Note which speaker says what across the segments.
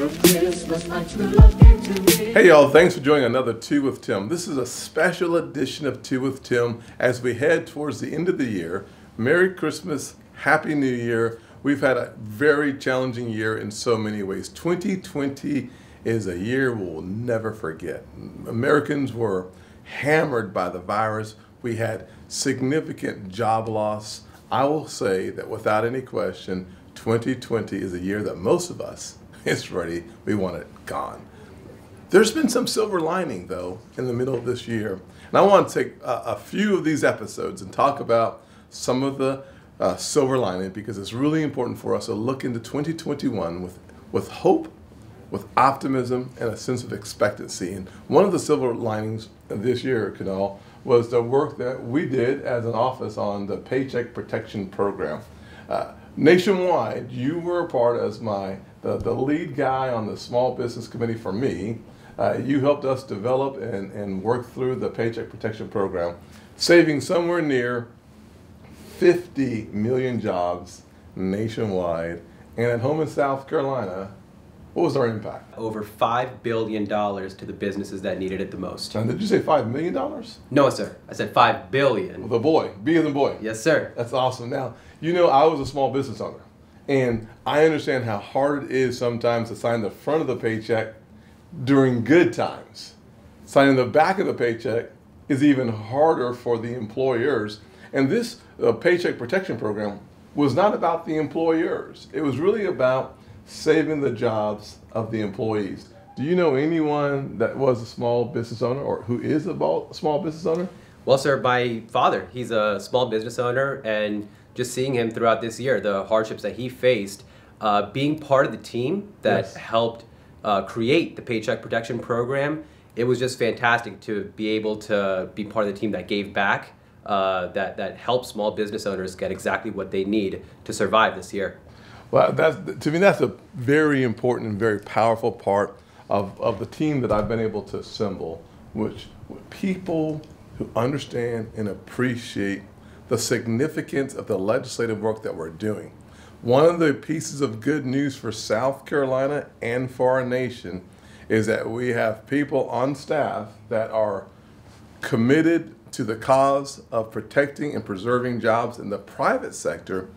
Speaker 1: Hey y'all, thanks for joining another Two with Tim. This is a special edition of Two with Tim as we head towards the end of the year. Merry Christmas, Happy New Year. We've had a very challenging year in so many ways. 2020 is a year we'll never forget. Americans were hammered by the virus. We had significant job loss. I will say that without any question, 2020 is a year that most of us is ready. We want it gone. There's been some silver lining, though, in the middle of this year. And I want to take a, a few of these episodes and talk about some of the uh, silver lining because it's really important for us to look into 2021 with, with hope, with optimism, and a sense of expectancy. And one of the silver linings this year, Kunal, was the work that we did as an office on the Paycheck Protection Program. Uh, nationwide, you were a part as my the, the lead guy on the small business committee for me. Uh, you helped us develop and, and work through the Paycheck Protection Program, saving somewhere near 50 million jobs nationwide. And at home in South Carolina, what was our impact?
Speaker 2: Over $5 billion to the businesses that needed it the most.
Speaker 1: And did you say $5 million?
Speaker 2: No, sir. I said 5 billion.
Speaker 1: The boy, B as in boy.
Speaker 2: Yes, sir.
Speaker 1: That's awesome. Now, you know, I was a small business owner, and I understand how hard it is sometimes to sign the front of the paycheck during good times. Signing the back of the paycheck is even harder for the employers and this uh, Paycheck Protection Program was not about the employers. It was really about saving the jobs of the employees. Do you know anyone that was a small business owner or who is a small business owner?
Speaker 2: Well, sir, my father, he's a small business owner, and just seeing him throughout this year, the hardships that he faced, uh, being part of the team that yes. helped uh, create the Paycheck Protection Program, it was just fantastic to be able to be part of the team that gave back uh, that, that help small business owners get exactly what they need to survive this year.
Speaker 1: Well, that's, to me, that's a very important and very powerful part of, of the team that I've been able to assemble, which people who understand and appreciate the significance of the legislative work that we're doing. One of the pieces of good news for South Carolina and for our nation is that we have people on staff that are committed to the cause of protecting and preserving jobs in the private sector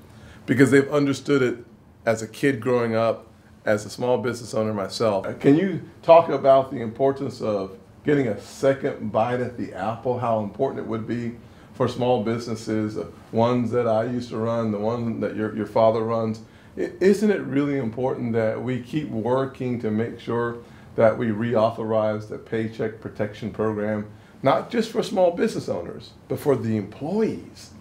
Speaker 1: because they've understood it as a kid growing up, as a small business owner myself. Can you talk about the importance of getting a second bite at the apple, how important it would be for small businesses, the ones that I used to run, the one that your, your father runs? Isn't it really important that we keep working to make sure that we reauthorize the Paycheck Protection Program not just for small business owners, but for the employees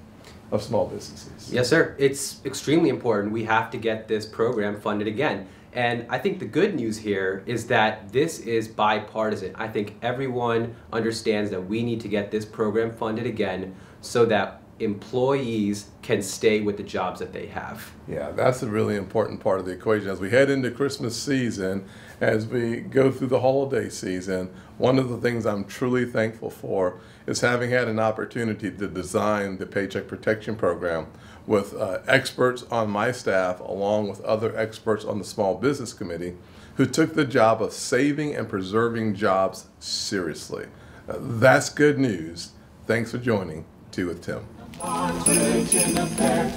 Speaker 1: of small businesses.
Speaker 2: Yes, sir. It's extremely important. We have to get this program funded again. And I think the good news here is that this is bipartisan. I think everyone understands that we need to get this program funded again so that employees can stay with the jobs that they have.
Speaker 1: Yeah, that's a really important part of the equation. As we head into Christmas season, as we go through the holiday season, one of the things I'm truly thankful for is having had an opportunity to design the Paycheck Protection Program with uh, experts on my staff, along with other experts on the Small Business Committee, who took the job of saving and preserving jobs seriously. Uh, that's good news. Thanks for joining Two with Tim. One, two, in a pair.